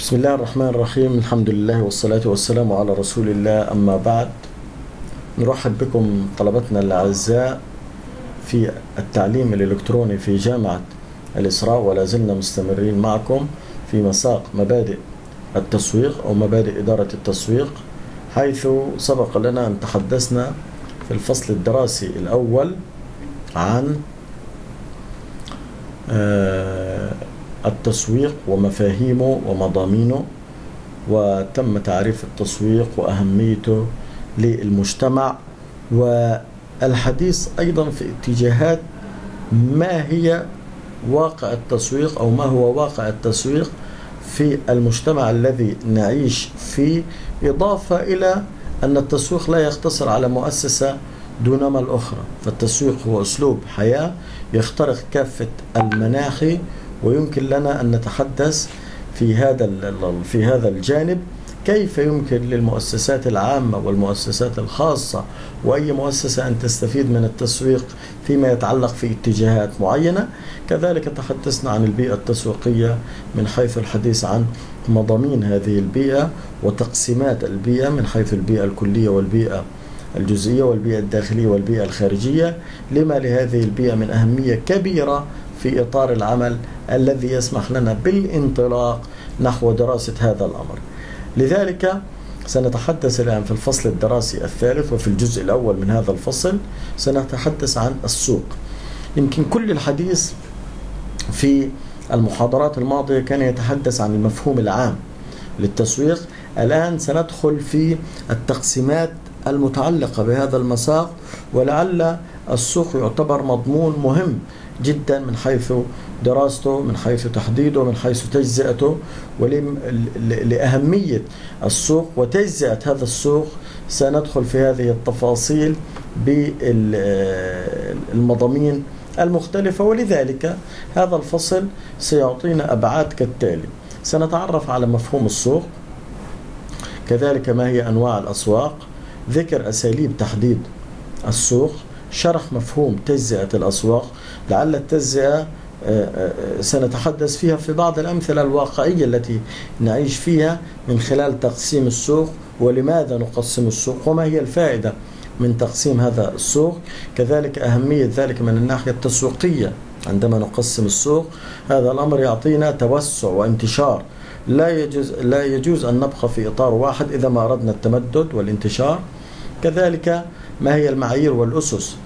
بسم الله الرحمن الرحيم الحمد لله والصلاة والسلام على رسول الله أما بعد نرحب بكم طلبتنا الأعزاء في التعليم الإلكتروني في جامعة الإسراء ولا زلنا مستمرين معكم في مساق مبادئ التسويق أو مبادئ إدارة التسويق حيث سبق لنا أن تحدثنا في الفصل الدراسي الأول عن آه، التسويق ومفاهيمه ومضامينه وتم تعريف التسويق وأهميته للمجتمع. والحديث أيضا في اتجاهات ما هي واقع التسويق أو ما هو واقع التسويق في المجتمع الذي نعيش فيه إضافة إلى أن التسويق لا يقتصر على مؤسسة دونما الأخرى فالتسويق هو أسلوب حياة يخترق كافة المناحي ويمكن لنا أن نتحدث في هذا في هذا الجانب كيف يمكن للمؤسسات العامة والمؤسسات الخاصة وأي مؤسسة أن تستفيد من التسويق فيما يتعلق في اتجاهات معينة؟ كذلك تحدثنا عن البيئة التسويقية من حيث الحديث عن مضامين هذه البيئة وتقسيمات البيئة من حيث البيئة الكلية والبيئة الجزئية والبيئة الداخلية والبيئة الخارجية. لما لهذه البيئة من أهمية كبيرة في إطار العمل الذي يسمح لنا بالانطلاق نحو دراسة هذا الأمر. لذلك سنتحدث الآن في الفصل الدراسي الثالث وفي الجزء الأول من هذا الفصل سنتحدث عن السوق. يمكن كل الحديث في المحاضرات الماضية كان يتحدث عن المفهوم العام للتسويق. الآن سندخل في التقسيمات المتعلقة بهذا المساق ولعل السوق يعتبر مضمون مهم جدا من حيث دراسته من حيث تحديده من حيث تجزئته ولأهمية السوق وتجزئة هذا السوق سندخل في هذه التفاصيل بالمضامين المختلفة. ولذلك هذا الفصل سيعطينا أبعاد كالتالي. سنتعرف على مفهوم السوق كذلك ما هي أنواع الأسواق ذكر أساليب تحديد السوق شرح مفهوم تجزئة الأسواق لعل التجزئة آه، آه، سنتحدث فيها في بعض الأمثلة الواقعية التي نعيش فيها من خلال تقسيم السوق ولماذا نقسم السوق وما هي الفائدة من تقسيم هذا السوق. كذلك أهمية ذلك من الناحية التسويقية. عندما نقسم السوق هذا الأمر يعطينا توسع وانتشار. لا يجوز لا يجوز أن نبقى في إطار واحد إذا ما أردنا التمدد والانتشار. كذلك ما هي المعايير والأسس؟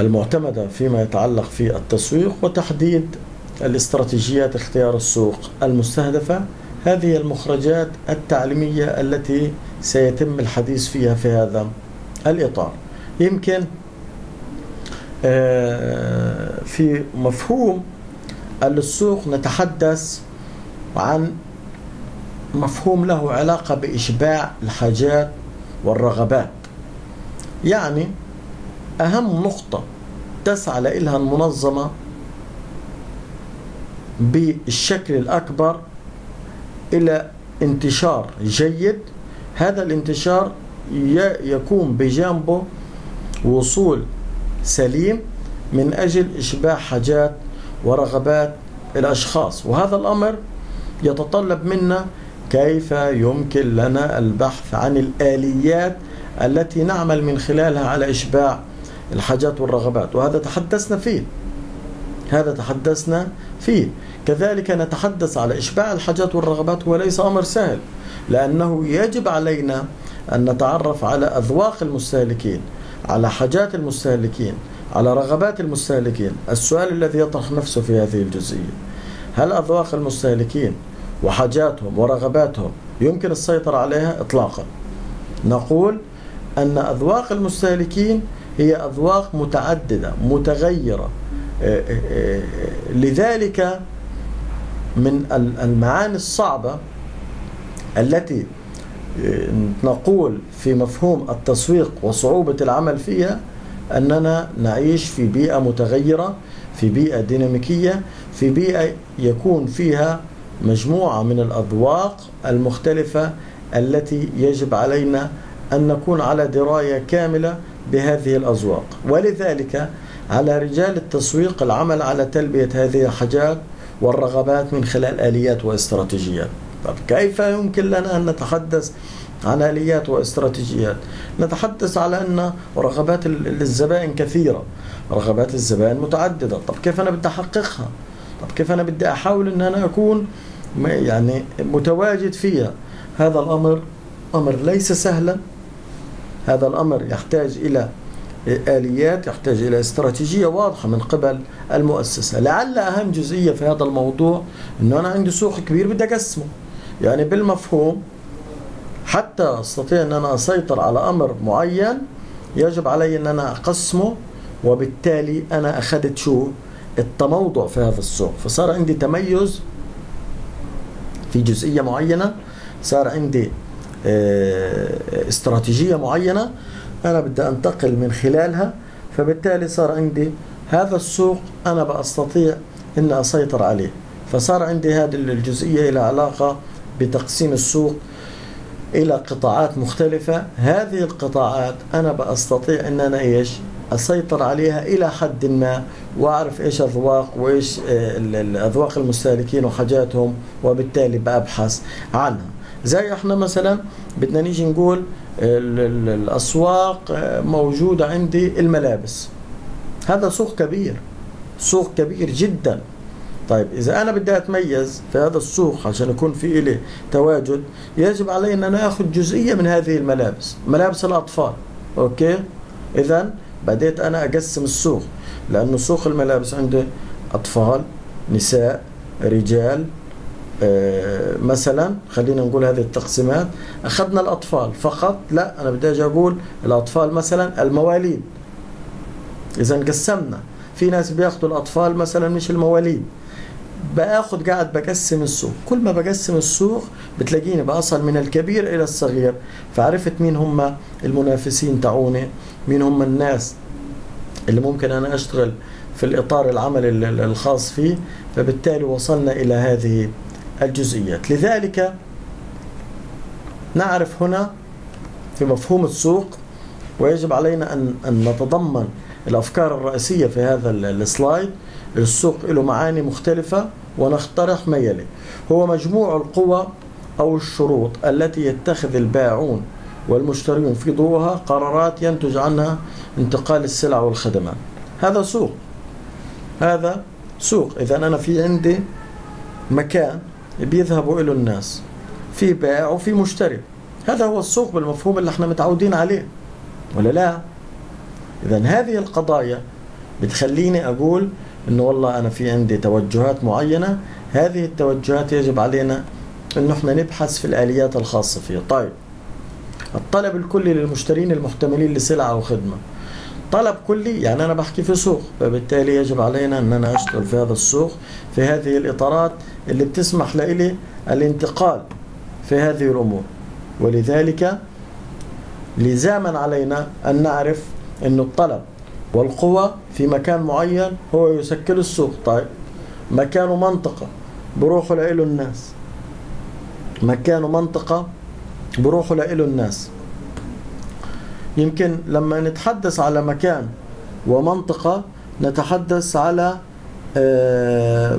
المعتمدة فيما يتعلق في التسويق وتحديد الاستراتيجيات اختيار السوق المستهدفة. هذه المخرجات التعليمية التي سيتم الحديث فيها في هذا الإطار. يمكن آه، في مفهوم السوق نتحدث عن مفهوم له علاقة بإشباع الحاجات والرغبات. يعني أهم نقطة تسعى لها المنظمة بالشكل الأكبر إلى انتشار جيد. هذا الانتشار يكون بجانبه وصول سليم من أجل إشباع حاجات ورغبات الأشخاص وهذا الأمر يتطلب منا كيف يمكن لنا البحث عن الآليات التي نعمل من خلالها على إشباع الحاجات والرغبات وهذا تحدثنا فيه. هذا تحدثنا فيه. كذلك نتحدث على إشباع الحاجات والرغبات وليس أمر سهل لأنه يجب علينا أن نتعرف على أذواق المستهلكين على حاجات المستهلكين على رغبات المستهلكين. السؤال الذي يطرح نفسه في هذه الجزئية هل أذواق المستهلكين وحاجاتهم ورغباتهم يمكن السيطرة عليها إطلاقا؟ نقول أن أذواق المستهلكين هي أذواق متعددة متغيرة. آه، آه، آه، لذلك من المعاني الصعبة التي نقول في مفهوم التسويق وصعوبة العمل فيها أننا نعيش في بيئة متغيرة في بيئة ديناميكية في بيئة يكون فيها مجموعة من الأذواق المختلفة التي يجب علينا أن نكون على دراية كاملة بهذه الأذواق. ولذلك على رجال التسويق العمل على تلبية هذه الحاجات والرغبات من خلال آليات واستراتيجيات. طب كيف يمكن لنا أن نتحدث عن آليات واستراتيجيات؟ نتحدث على أن رغبات الزبائن كثيرة. رغبات الزبائن متعددة. طب كيف أنا بدي أحققها؟ طب كيف أنا بدي أحاول أن أنا أكون يعني متواجد فيها؟ هذا الأمر أمر ليس سهلا. هذا الأمر يحتاج إلى آليات يحتاج إلى استراتيجية واضحة من قبل المؤسسة. لعل أهم جزئية في هذا الموضوع أنه أنا عندي سوق كبير بدي أقسمه. يعني بالمفهوم حتى أستطيع أن أنا أسيطر على أمر معين يجب علي أن أنا أقسمه وبالتالي أنا أخذت شو؟ التموضع في هذا السوق. فصار عندي تميز في جزئية معينة صار عندي استراتيجية معينة أنا بدي أنتقل من خلالها فبالتالي صار عندي هذا السوق أنا بأستطيع أن أسيطر عليه. فصار عندي هذه الجزئية لها علاقة بتقسيم السوق إلى قطاعات مختلفة. هذه القطاعات أنا بأستطيع أن أنا إيش؟ أسيطر عليها إلى حد ما وأعرف إيش أذواق وإيش آه، أذواق المستهلكين وحاجاتهم وبالتالي بأبحث عنها. زي إحنا مثلا بدنا نيجي نقول الأسواق آه، موجودة عندي الملابس. هذا سوق كبير سوق كبير جدا. طيب إذا أنا بدي أتميز في هذا السوق عشان يكون في إلي تواجد يجب علي أن أنا أخذ جزئية من هذه الملابس ملابس الأطفال. أوكي؟ إذا بديت أنا أقسم السوق لأنه سوق الملابس عنده أطفال نساء رجال. مثلا خلينا نقول هذه التقسيمات أخذنا الأطفال فقط لا أنا بدي أجي أقول الأطفال مثلا المواليد. إذا قسمنا. في ناس بيأخذوا الأطفال مثلا مش المواليد. باخد قاعد بقسم السوق. كل ما بقسم السوق بتلاقيني بأصل من الكبير إلى الصغير. فعرفت مين هم المنافسين تعوني مين هم الناس اللي ممكن أنا أشتغل في الإطار العمل الخاص فيه؟ فبالتالي وصلنا إلى هذه الجزئيات. لذلك نعرف هنا في مفهوم السوق ويجب علينا أن, أن نتضمن الأفكار الرئيسية في هذا السلايد. السوق له معاني مختلفة ونقترح ما يلي. هو مجموع القوى أو الشروط التي يتخذ البائعون والمشترون في ضوءها قرارات ينتج عنها انتقال السلع والخدمات. هذا سوق. هذا سوق. إذا أنا في عندي مكان بيذهبوا له الناس في بائع وفي مشتري. هذا هو السوق بالمفهوم اللي إحنا متعودين عليه. ولا لا؟ إذا هذه القضايا بتخليني أقول إنه والله أنا في عندي توجهات معينة. هذه التوجهات يجب علينا انه إحنا نبحث في الآليات الخاصة فيها. طيب الطلب الكلي للمشترين المحتملين لسلعة أو خدمه طلب كلي يعني أنا بحكي في سوق فبالتالي يجب علينا أن أنا أشتغل في هذا السوق في هذه الإطارات اللي بتسمح لي الانتقال في هذه الأمور. ولذلك لزاما علينا أن نعرف انه الطلب والقوى في مكان معين هو يشكل السوق. طيب مكان ومنطقة بروحوا لإله الناس. مكان ومنطقة بروحوا لإله الناس. يمكن لما نتحدث على مكان ومنطقة نتحدث على آه،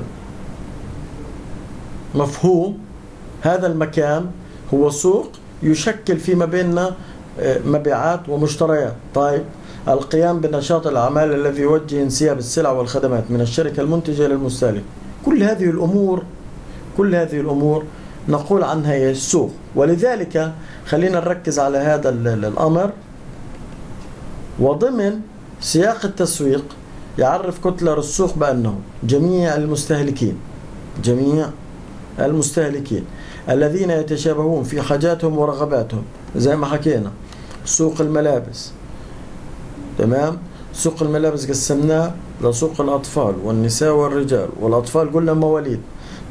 مفهوم هذا المكان هو سوق يشكل فيما بيننا آه، مبيعات ومشتريات. طيب القيام بنشاط الأعمال الذي يوجه انسياب السلع والخدمات من الشركة المنتجة للمستهلك كل هذه الأمور كل هذه الأمور نقول عنها هي السوق ولذلك خلينا نركز على هذا الأمر. وضمن سياق التسويق يعرف كتلر السوق بأنه جميع المستهلكين جميع المستهلكين الذين يتشابهون في حاجاتهم ورغباتهم. زي ما حكينا سوق الملابس. تمام؟ سوق الملابس قسمناه لسوق الأطفال والنساء والرجال والأطفال قلنا مواليد.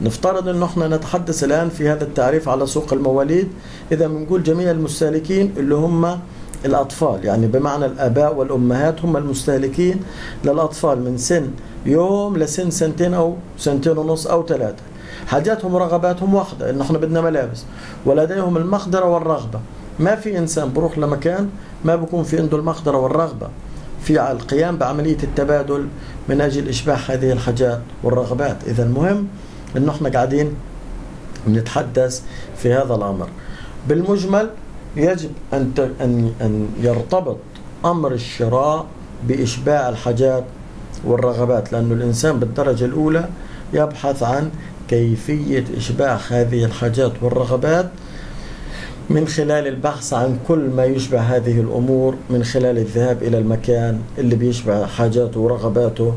نفترض أنه إحنا نتحدث الآن في هذا التعريف على سوق المواليد. إذا بنقول جميع المستهلكين اللي هم الأطفال. يعني بمعنى الآباء والأمهات هم المستهلكين للأطفال من سن يوم لسن سنتين أو سنتين ونص أو ثلاثة. حاجاتهم ورغباتهم واحدة إن إحنا بدنا ملابس. ولديهم المقدرة والرغبة. ما في إنسان بروح لمكان ما بكون في عنده المقدرة والرغبة. في القيام بعملية التبادل من أجل إشباع هذه الحاجات والرغبات. إذا المهم أنه إحنا قاعدين نتحدث في هذا الأمر. بالمجمل يجب أن أن أن يرتبط أمر الشراء بإشباع الحاجات والرغبات لأن الإنسان بالدرجة الأولى يبحث عن كيفية إشباع هذه الحاجات والرغبات من خلال البحث عن كل ما يشبع هذه الأمور من خلال الذهاب إلى المكان اللي بيشبع حاجاته ورغباته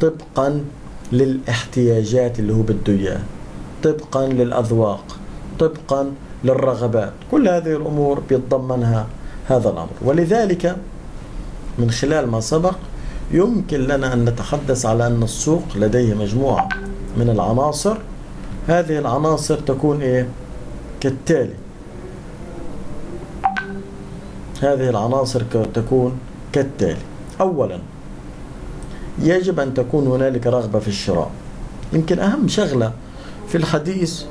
طبقا للاحتياجات اللي هو بده إياه طبقا للأذواق طبقا للرغبات كل هذه الأمور بيتضمنها هذا الأمر. ولذلك من خلال ما سبق يمكن لنا أن نتحدث على أن السوق لديه مجموعة من العناصر. هذه العناصر تكون إيه؟ كالتالي. هذه العناصر تكون كالتالي. أولا يجب أن تكون هنالك رغبة في الشراء. يمكن أهم شغلة في الحديث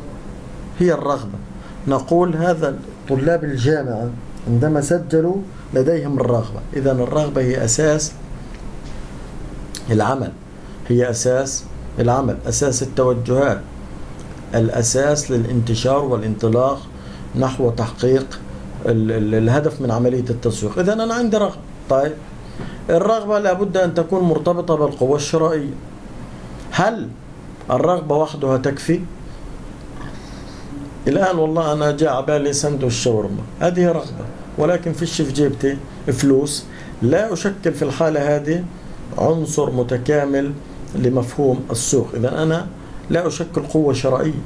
هي الرغبة. نقول هذا طلاب الجامعة عندما سجلوا لديهم الرغبة. إذا الرغبة هي أساس العمل. هي أساس العمل أساس التوجهات. الأساس للانتشار والانطلاق نحو تحقيق الهدف من عملية التسويق. إذا أنا عندي رغبة. طيب الرغبة لابد أن تكون مرتبطة بالقوة الشرائية. هل الرغبة وحدها تكفي؟ الآن والله أنا جاء بالي سندوتش شاورما. هذه رغبة. ولكن فيش في جيبتي فلوس. لا أشكل في الحالة هذه عنصر متكامل لمفهوم السوق. إذا أنا لا أشكل قوة شرائية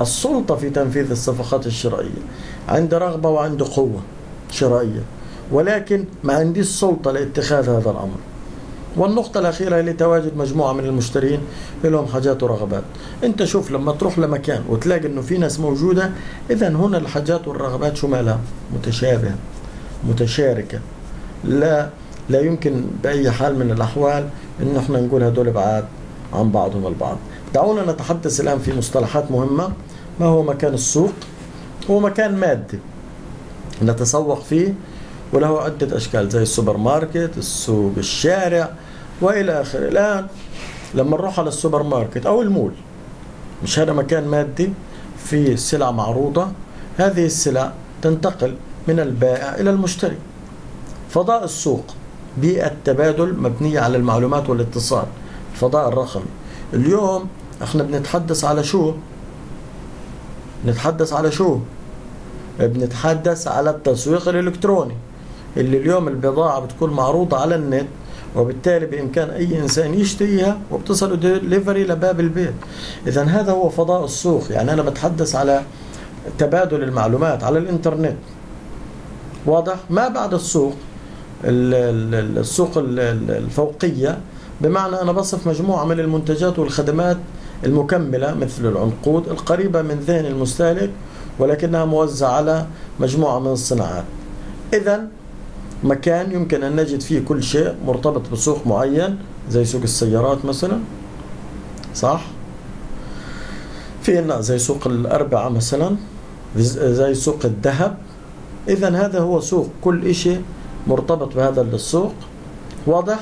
السلطة في تنفيذ الصفقات الشرائية عندي رغبة وعندي قوة شرائية ولكن ما عنديش سلطة لاتخاذ هذا الأمر. والنقطة الأخيرة اللي تواجد مجموعة من المشترين لهم حاجات ورغبات. أنت شوف لما تروح لمكان وتلاقي أنه في ناس موجودة إذا هنا الحاجات والرغبات شو مالها؟ متشابهة متشاركة. لا لا يمكن بأي حال من الأحوال أن إحنا نقول هدول بعاد عن بعضهم البعض. دعونا نتحدث الآن في مصطلحات مهمة ما هو مكان السوق؟ هو مكان مادي. نتسوق فيه وله عدة أشكال زي السوبر ماركت السوق الشارع وإلى آخره. الآن لما نروح على السوبر ماركت أو المول مش هذا مكان مادي في سلع معروضة؟ هذه السلع تنتقل من البائع إلى المشتري. فضاء السوق بيئة تبادل مبنية على المعلومات والاتصال. الفضاء الرقمي اليوم إحنا بنتحدث على شو؟ نتحدث على شو؟ بنتحدث على التسويق الإلكتروني اللي اليوم البضاعة بتكون معروضة على النت وبالتالي بإمكان أي إنسان يشتريها وبتصل ديليفري لباب البيت. إذا هذا هو فضاء السوق. يعني أنا بتحدث على تبادل المعلومات على الإنترنت. واضح؟ ما بعد السوق؟ السوق الفوقية. بمعنى أنا بصف مجموعة من المنتجات والخدمات المكملة مثل العنقود القريبة من ذهن المستهلك ولكنها موزعة على مجموعة من الصناعات. إذا مكان يمكن أن نجد فيه كل شيء مرتبط بسوق معين زي سوق السيارات مثلا. صح؟ في زي سوق الأربعة مثلا زي سوق الذهب. إذا هذا هو سوق كل شيء مرتبط بهذا السوق. واضح؟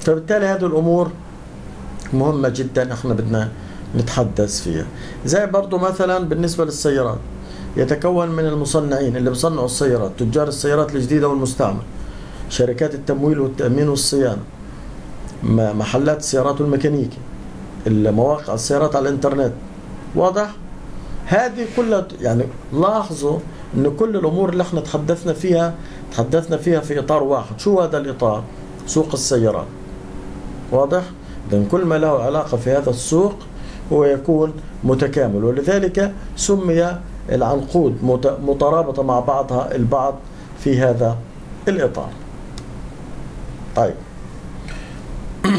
فبالتالي هذه الأمور مهمة جدا إحنا بدنا نتحدث فيها. زي برضو مثلا بالنسبة للسيارات. يتكون من المصنعين اللي بصنعوا السيارات تجار السيارات الجديدة والمستعمل شركات التمويل والتأمين والصيانة محلات السيارات والميكانيكي المواقع السيارات على الإنترنت. واضح؟ هذه كلها يعني لاحظوا إن كل الأمور اللي إحنا تحدثنا فيها تحدثنا فيها في إطار واحد. شو هذا الإطار؟ سوق السيارات. واضح؟ اذا كل ما له علاقة في هذا السوق هو يكون متكامل ولذلك سمي العنقود مترابطة مع بعضها البعض في هذا الإطار. طيب.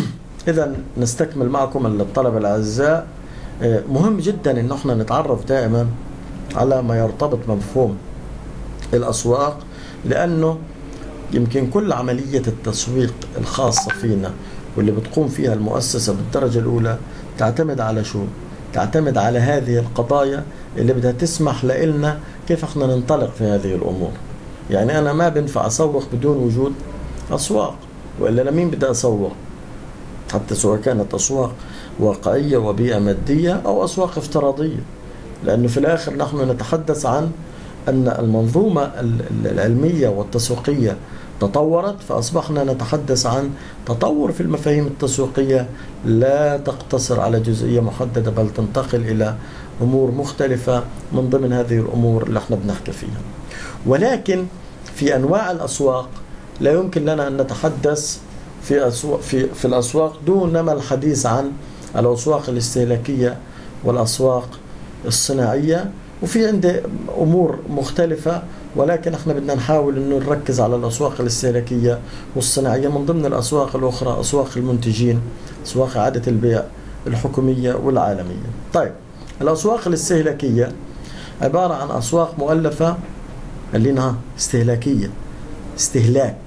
إذا نستكمل معكم الطلبة الأعزاء. آه، مهم جدا أن إحنا نتعرف دائما على ما يرتبط مفهوم الأسواق لأنه يمكن كل عملية التسويق الخاصة فينا واللي بتقوم فيها المؤسسة بالدرجة الأولى تعتمد على شو؟ تعتمد على هذه القضايا اللي بدها تسمح لنا كيف إحنا ننطلق في هذه الأمور. يعني أنا ما بنفع أسوق بدون وجود أسواق وإلا لمين بدي أسوق؟ حتى سواء كانت أسواق واقعية وبيئة مادية أو أسواق افتراضية. لأنه في الآخر نحن نتحدث عن أن المنظومة العلمية والتسويقية تطورت فأصبحنا نتحدث عن تطور في المفاهيم التسويقية لا تقتصر على جزئية محددة بل تنتقل إلى أمور مختلفة من ضمن هذه الأمور اللي إحنا بنحكي فيها ولكن في أنواع الأسواق لا يمكن لنا أن نتحدث في أسواق في في الأسواق دونما الحديث عن الأسواق الاستهلاكية والأسواق الصناعية وفي عندي أمور مختلفة ولكن إحنا بدنا نحاول إنه نركز على الأسواق الاستهلاكية والصناعية من ضمن الأسواق الأخرى أسواق المنتجين أسواق إعادة البيع الحكومية والعالمية. طيب الأسواق الاستهلاكية عبارة عن أسواق مؤلفة اللي انها استهلاكية استهلاك.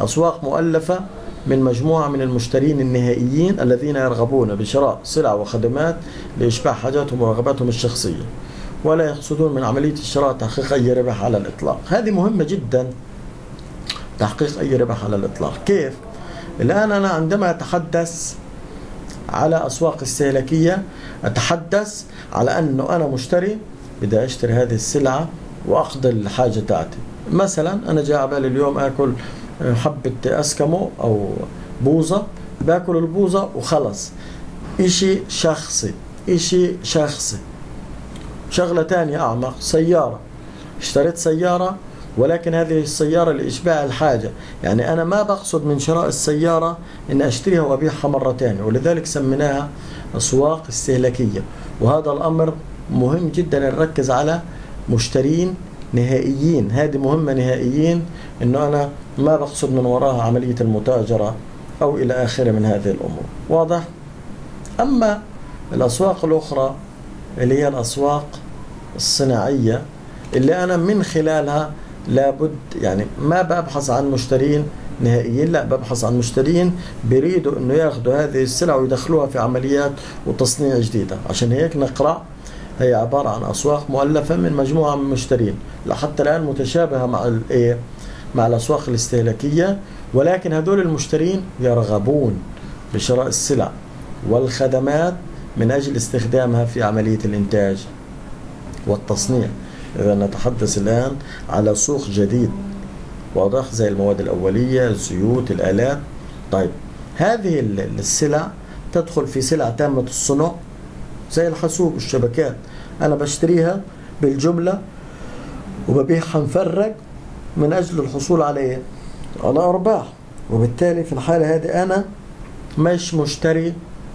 أسواق مؤلفة من مجموعة من المشترين النهائيين الذين يرغبون بشراء سلع وخدمات لإشباع حاجاتهم ورغباتهم الشخصية ولا يقصدون من عملية الشراء تحقيق أي ربح على الإطلاق. هذه مهمة جدا تحقيق أي ربح على الإطلاق. كيف؟ الآن أنا عندما أتحدث على أسواق استهلاكية. أتحدث على أنه أنا مشتري بدي أشتري هذه السلعة وأقضي الحاجة تاعتي مثلا أنا جاء بالي اليوم أكل حبة أسكمو أو بوظة باكل البوظة وخلص. إشي شخصي إشي شخصي. شغلة تانية أعمق سيارة. اشتريت سيارة ولكن هذه السيارة لإشباع الحاجة. يعني أنا ما بقصد من شراء السيارة أن أشتريها وأبيعها مرة ثانية ولذلك سميناها أسواق استهلاكية. وهذا الأمر مهم جدا نركز على مشترين نهائيين. هذه مهمة نهائيين أنه أنا ما بقصد من وراها عملية المتاجرة أو إلى آخره من هذه الأمور. واضح؟ أما الأسواق الأخرى اللي هي الأسواق الصناعية اللي أنا من خلالها لابد يعني ما ببحث عن مشترين نهائيين لا ببحث عن مشترين بيريدوا إنه يأخذوا هذه السلع ويدخلوها في عمليات وتصنيع جديدة. عشان هيك نقرأ هي عبارة عن أسواق مؤلفة من مجموعة من المشترين لحتى الآن متشابهة مع الايه مع الأسواق الاستهلاكية. ولكن هذول المشترين يرغبون بشراء السلع والخدمات من أجل استخدامها في عملية الإنتاج والتصنيع. إذا نتحدث الآن على سوق جديد. واضح زي المواد الأولية الزيوت الآلات. طيب هذه السلع تدخل في سلع تامة الصنع زي الحاسوب والشبكات أنا بشتريها بالجملة وببيعها مفرق من أجل الحصول على؟ على أرباح. وبالتالي في الحالة هذه أنا مش مشتري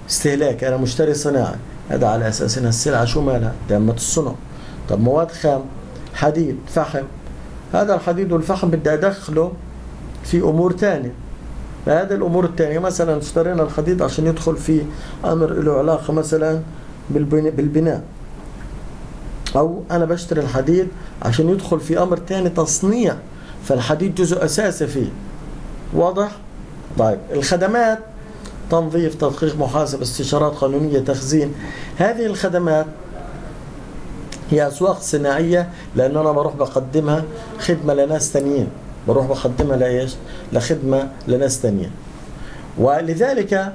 استهلاك أنا مشتري صناعي. هذا على أساس أن السلعة شو مالها؟ تامة الصنع طب مواد خام حديد فحم هذا الحديد والفحم بدي أدخله في أمور تانية. هذه الأمور التانية مثلا اشترينا الحديد عشان يدخل في أمر له علاقة مثلا بالبناء أو أنا بشتري الحديد عشان يدخل في أمر تاني تصنيع فالحديد جزء أساسي فيه. واضح؟ طيب الخدمات تنظيف تدقيق محاسب استشارات قانونية تخزين. هذه الخدمات هي أسواق صناعية لأن أنا بروح بقدمها خدمة لناس تانيين بروح بقدمها لإيش؟ لخدمة لناس تانيين ولذلك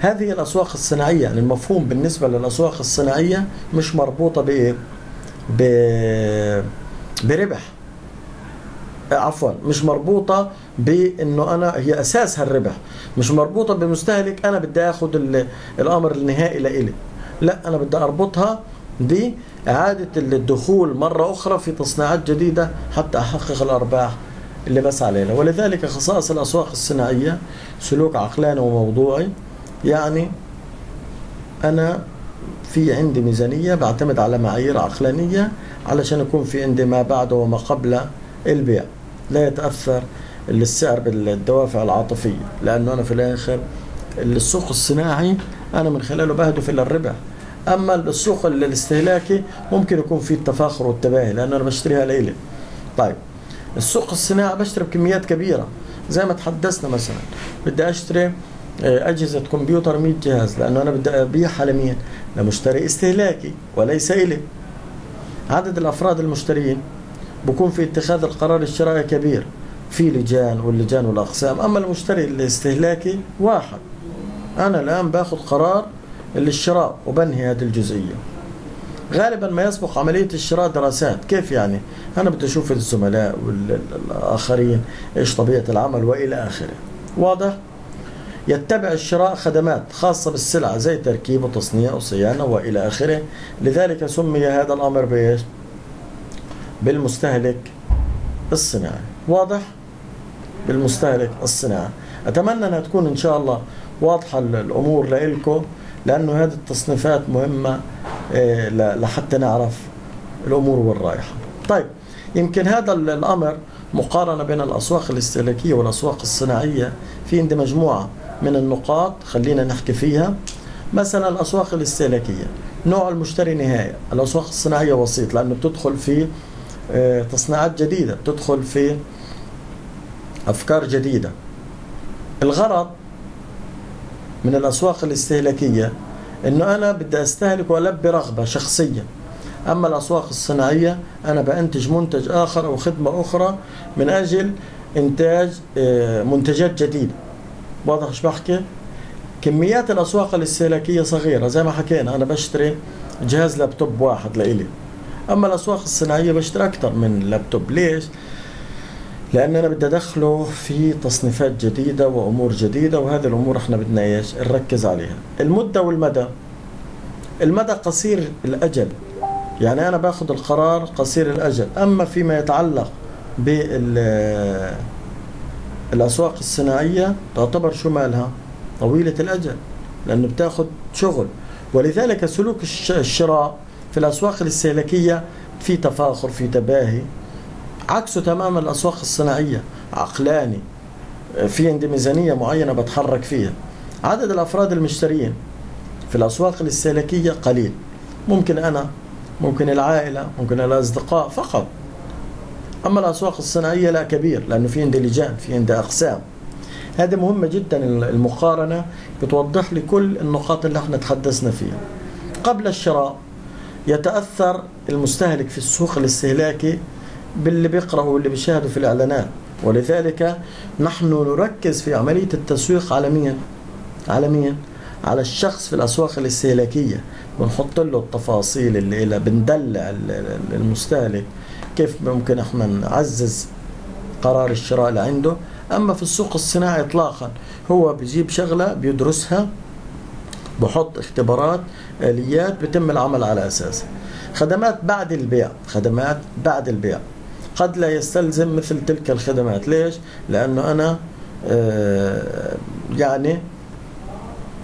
هذه الأسواق الصناعية يعني المفهوم بالنسبة للأسواق الصناعية مش مربوطة بإيه؟ ب... بربح عفوا مش مربوطة بإنه أنا هي أساسها الربح مش مربوطة بمستهلك أنا بدي آخذ الأمر النهائي لإلي لا أنا بدي أربطها بإعادة الدخول مرة أخرى في تصنيعات جديدة حتى أحقق الأرباح اللي بسعى عليها ولذلك خصائص الأسواق الصناعية سلوك عقلاني وموضوعي يعني أنا في عندي ميزانية بعتمد على معايير عقلانية علشان يكون في عندي ما بعد وما قبل البيع. لا يتأثر السعر بالدوافع العاطفية لأنه أنا في الآخر السوق الصناعي أنا من خلاله بهدف إلى الربح. أما السوق الاستهلاكي ممكن يكون فيه التفاخر والتباهي لأن أنا بشتريها ليله طيب السوق الصناعي بشتري بكميات كبيرة. زي ما تحدثنا مثلا بدي أشتري آه، أجهزة كمبيوتر 100 جهاز لأنه أنا بدي ابيعها لمين؟ لمشتري استهلاكي وليس إلي. عدد الأفراد المشترين بكون في اتخاذ القرار الشرائي كبير. في لجان واللجان والأقسام أما المشتري الاستهلاكي واحد. أنا الآن باخذ قرار للشراء وبنهي هذه الجزئية. غالبا ما يسبق عملية الشراء دراسات. كيف يعني؟ أنا بدي أشوف الزملاء والآخرين إيش طبيعة العمل وإلى آخره. واضح؟ يتبع الشراء خدمات خاصة بالسلعة زي تركيب وتصنيع وصيانة وإلى آخره. لذلك سمي هذا الأمر بإيش؟ بالمستهلك الصناعي. واضح؟ بالمستهلك الصناعي. أتمنى أنها تكون إن شاء الله واضحة الأمور لإلكم لأنه هذه التصنيفات مهمة إيه، لحتى نعرف الأمور وين رايحة طيب يمكن هذا الأمر مقارنة بين الأسواق الاستهلاكية والأسواق الصناعية. في عندي مجموعة من النقاط خلينا نحكي فيها. مثلا الأسواق الاستهلاكية نوع المشتري نهاية الأسواق الصناعية وسيط لأنه بتدخل في إيه، تصنيعات جديدة بتدخل في أفكار جديدة. الغرض من الأسواق الاستهلاكية أنه أنا بدي أستهلك وألبي رغبة شخصية أما الأسواق الصناعية أنا بأنتج منتج آخر أو خدمة أخرى من أجل إنتاج آه، منتجات جديدة واضح إيش بحكي؟ كميات الأسواق الاستهلاكية صغيرة زي ما حكينا أنا بشتري جهاز لابتوب واحد لإلي أما الأسواق الصناعية بشتري أكثر من لابتوب ليش؟ لأن أنا بدي أدخله في تصنيفات جديدة وأمور جديدة وهذه الأمور إحنا بدنا إيش نركز عليها. المدة والمدى. المدى قصير الأجل. يعني أنا باخذ القرار قصير الأجل. أما فيما يتعلق بال الأسواق الصناعية تعتبر شو مالها؟ طويلة الأجل لأنه بتاخذ شغل. ولذلك سلوك الشراء في الأسواق الاستهلاكية في تفاخر في تباهي. عكسه تماما الأسواق الصناعية عقلاني في عندي ميزانية معينة بتحرك فيها. عدد الأفراد المشترين في الأسواق الاستهلاكية قليل. ممكن أنا ممكن العائلة ممكن الأصدقاء فقط. أما الأسواق الصناعية لا كبير لأنه في عندي لجان في عندي أقسام. هذه مهمة جدا المقارنة بتوضح لي كل النقاط اللي إحنا تحدثنا فيها. قبل الشراء يتأثر المستهلك في السوق الاستهلاكي باللي بيقرأوا واللي بيشاهدوا في الإعلانات. ولذلك نحن نركز في عملية التسويق على مين؟ على الشخص في الأسواق الاستهلاكية. بنحط له التفاصيل اللي إلى بندلع المستهلك كيف ممكن إحنا نعزز قرار الشراء اللي عنده. أما في السوق الصناعي إطلاقا هو بيجيب شغلة بيدرسها بحط اختبارات آليات بيتم العمل على أساسها. خدمات بعد البيع خدمات بعد البيع. قد لا يستلزم مثل تلك الخدمات. ليش؟ لأنه أنا آه، يعني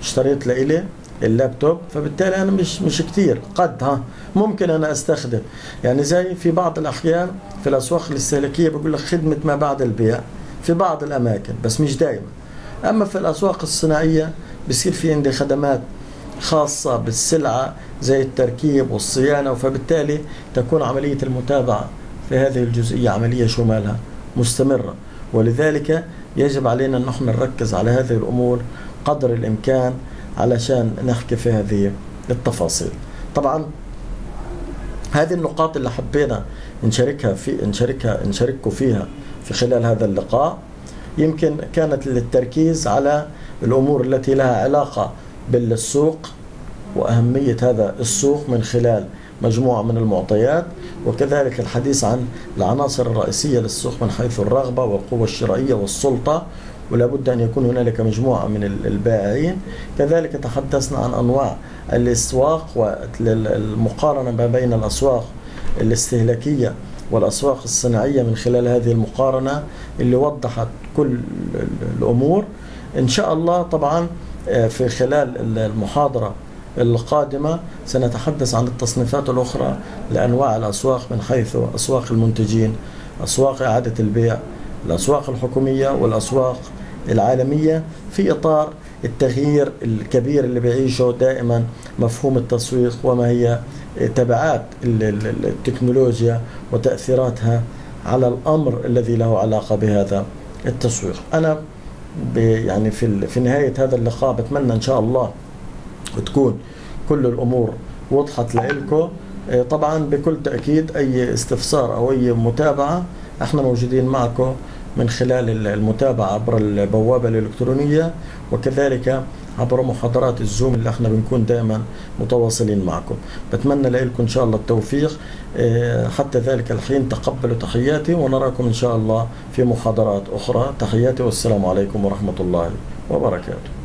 اشتريت لإلي اللابتوب فبالتالي أنا مش مش كثير قد ها. ممكن أنا أستخدم. يعني زي في بعض الأحيان في الأسواق الاستهلاكية بقول لك خدمة ما بعد البيع في بعض الأماكن بس مش دائما أما في الأسواق الصناعية بصير في عندي خدمات خاصة بالسلعة زي التركيب والصيانة فبالتالي تكون عملية المتابعة هذه الجزئية عملية شمالها مستمرة. ولذلك يجب علينا أن نحن نركز على هذه الأمور قدر الإمكان علشان نحكي في هذه التفاصيل. طبعا هذه النقاط اللي حبينا نشاركها في نشاركها نشارككم فيها في خلال هذا اللقاء يمكن كانت للتركيز على الأمور التي لها علاقة بالسوق وأهمية هذا السوق من خلال مجموعة من المعطيات وكذلك الحديث عن العناصر الرئيسية للسوق من حيث الرغبة والقوة الشرائية والسلطة ولا بد أن يكون هنالك مجموعة من البائعين. كذلك تحدثنا عن أنواع الأسواق والمقارنة ما بين الأسواق الاستهلاكية والأسواق الصناعية من خلال هذه المقارنة اللي وضحت كل الأمور. إن شاء الله طبعا آه، في خلال المحاضرة القادمة سنتحدث عن التصنيفات الأخرى لأنواع الأسواق من حيث أسواق المنتجين أسواق إعادة البيع الأسواق الحكومية والأسواق العالمية في إطار التغيير الكبير اللي بيعيشه دائما مفهوم التسويق وما هي تبعات التكنولوجيا وتأثيراتها على الأمر الذي له علاقة بهذا التسويق. أنا يعني في في نهاية هذا اللقاء بتمنى إن شاء الله وتكون كل الأمور وضحت لكم آه، طبعا بكل تأكيد أي استفسار أو أي متابعة إحنا موجودين معكم من خلال المتابعة عبر البوابة الإلكترونية وكذلك عبر محاضرات الزوم اللي إحنا بنكون دائما متواصلين معكم بتمنى لكم إن شاء الله التوفيق. آه، حتى ذلك الحين تقبلوا تحياتي ونراكم إن شاء الله في محاضرات أخرى. تحياتي والسلام عليكم ورحمة الله وبركاته.